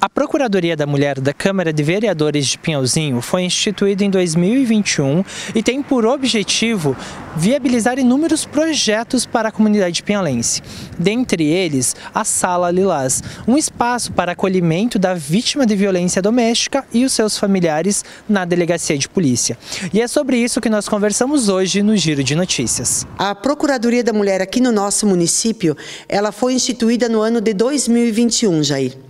A Procuradoria da Mulher da Câmara de Vereadores de Pinhalzinho foi instituída em 2021 e tem por objetivo viabilizar inúmeros projetos para a comunidade pinhalense. Dentre eles, a Sala Lilás, um espaço para acolhimento da vítima de violência doméstica e os seus familiares na delegacia de polícia. E é sobre isso que nós conversamos hoje no Giro de Notícias. A Procuradoria da Mulher aqui no nosso município, ela foi instituída no ano de 2021, Jair.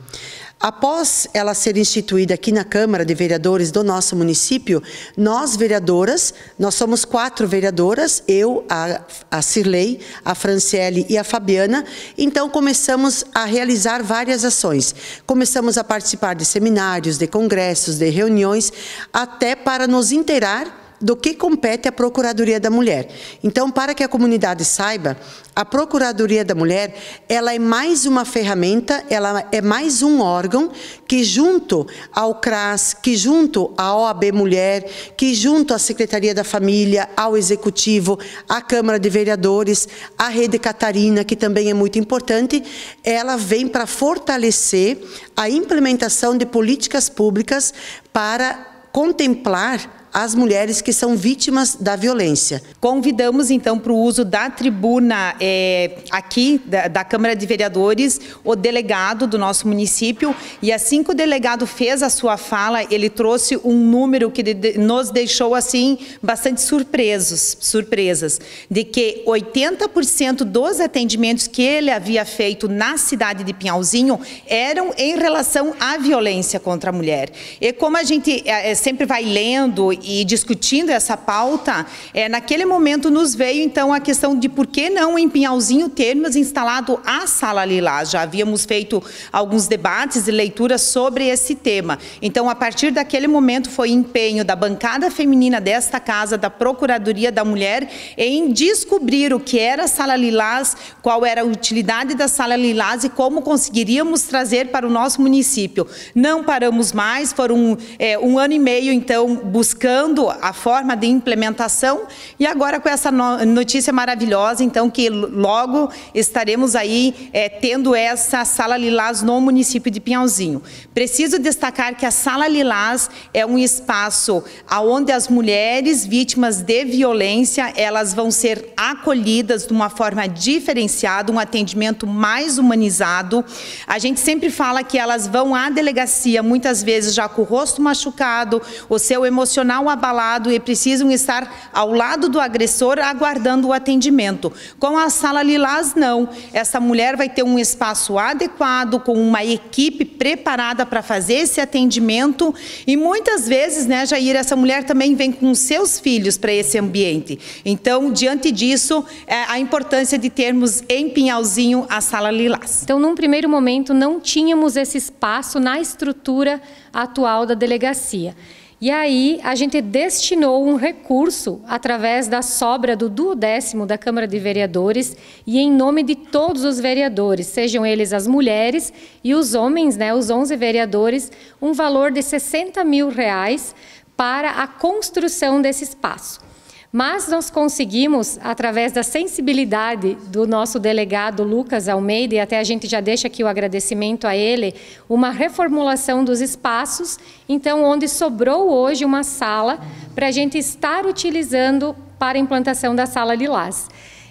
Após ela ser instituída aqui na Câmara de Vereadores do nosso município, nós vereadoras, nós somos quatro vereadoras, eu, a, a Cirlei, a Franciele e a Fabiana, então começamos a realizar várias ações. Começamos a participar de seminários, de congressos, de reuniões, até para nos inteirar do que compete à Procuradoria da Mulher. Então, para que a comunidade saiba, a Procuradoria da Mulher, ela é mais uma ferramenta, ela é mais um órgão que junto ao CRAS, que junto à OAB Mulher, que junto à Secretaria da Família, ao Executivo, à Câmara de Vereadores, à Rede Catarina, que também é muito importante, ela vem para fortalecer a implementação de políticas públicas para contemplar as mulheres que são vítimas da violência. Convidamos então para o uso da tribuna é, aqui da, da, Câmara de Vereadores o delegado do nosso município e assim que o delegado fez a sua fala, ele trouxe um número que nos deixou assim bastante surpresos, surpresas, de que 80% dos atendimentos que ele havia feito na cidade de Pinhalzinho eram em relação à violência contra a mulher. E como a gente é, sempre vai lendo e discutindo essa pauta, é, naquele momento nos veio então a questão de por que não em Pinhalzinho termos instalado a Sala Lilás. Já havíamos feito alguns debates e leituras sobre esse tema. Então, a partir daquele momento foi empenho da bancada feminina desta casa, da Procuradoria da Mulher, em descobrir o que era a Sala Lilás, qual era a utilidade da Sala Lilás e como conseguiríamos trazer para o nosso município. Não paramos mais, foram é, um ano e meio então buscando buscando a forma de implementação e agora com essa notícia maravilhosa, então, que logo estaremos aí é, tendo essa Sala Lilás no município de Pinhalzinho. Preciso destacar que a Sala Lilás é um espaço onde as mulheres vítimas de violência, elas vão ser acolhidas de uma forma diferenciada, um atendimento mais humanizado. A gente sempre fala que elas vão à delegacia, muitas vezes já com o rosto machucado, o seu emocional emocional abalado e precisam estar ao lado do agressor aguardando o atendimento. Com a sala Lilás, não. Essa mulher vai ter um espaço adequado, com uma equipe preparada para fazer esse atendimento e muitas vezes, né, Jair, essa mulher também vem com seus filhos para esse ambiente. Então, diante disso, é a importância de termos em Pinhalzinho a sala Lilás. Então, num primeiro momento, não tínhamos esse espaço na estrutura atual da delegacia. E aí a gente destinou um recurso através da sobra do duodécimo da Câmara de Vereadores e em nome de todos os vereadores, sejam eles as mulheres e os homens, né, os 11 vereadores, um valor de 60 mil reais para a construção desse espaço. Mas nós conseguimos, através da sensibilidade do nosso delegado Lucas Almeida, e até a gente já deixa aqui o agradecimento a ele, uma reformulação dos espaços, então, onde sobrou hoje uma sala para a gente estar utilizando para a implantação da sala Lilás.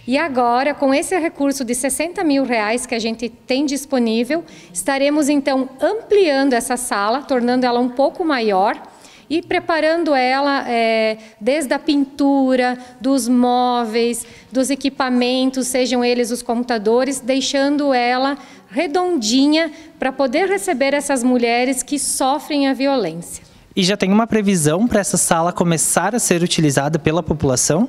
E agora, com esse recurso de 60 mil reais que a gente tem disponível, estaremos então ampliando essa sala, tornando ela um pouco maior e preparando ela é, desde a pintura, dos móveis, dos equipamentos, sejam eles os computadores, deixando ela redondinha para poder receber essas mulheres que sofrem a violência. E já tem uma previsão para essa sala começar a ser utilizada pela população?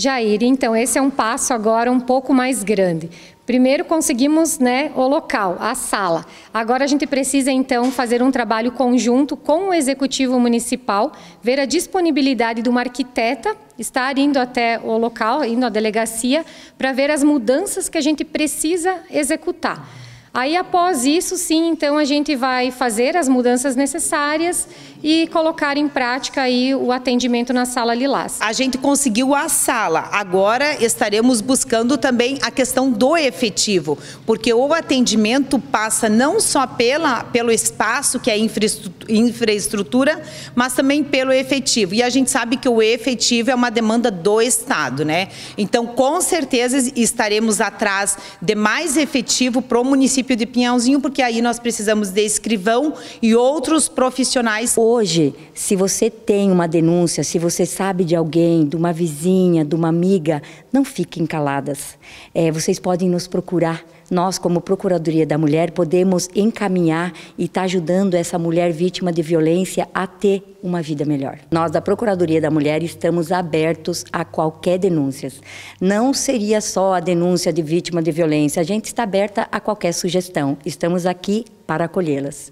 Jair, então esse é um passo agora um pouco mais grande. Primeiro conseguimos né, o local, a sala. Agora a gente precisa então fazer um trabalho conjunto com o executivo municipal, ver a disponibilidade de uma arquiteta, estar indo até o local, indo à delegacia, para ver as mudanças que a gente precisa executar. Aí, após isso, sim, então a gente vai fazer as mudanças necessárias e colocar em prática aí o atendimento na sala Lilás. A gente conseguiu a sala, agora estaremos buscando também a questão do efetivo, porque o atendimento passa não só pela, pelo espaço, que é infraestrutura, mas também pelo efetivo. E a gente sabe que o efetivo é uma demanda do Estado, né? Então, com certeza estaremos atrás de mais efetivo para o município de Pinhalzinho, porque aí nós precisamos de escrivão e outros profissionais. Hoje, se você tem uma denúncia, se você sabe de alguém, de uma vizinha, de uma amiga, não fiquem caladas. É, vocês podem nos procurar. Nós, como Procuradoria da Mulher, podemos encaminhar e estar tá ajudando essa mulher vítima de violência a ter uma vida melhor. Nós, da Procuradoria da Mulher, estamos abertos a qualquer denúncia. Não seria só a denúncia de vítima de violência, a gente está aberta a qualquer sugestão. Estamos aqui para acolhê-las.